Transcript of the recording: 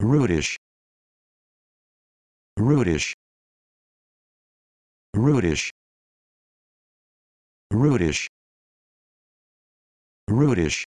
Rudish. Rudish. Rudish. Rudish. Rudish.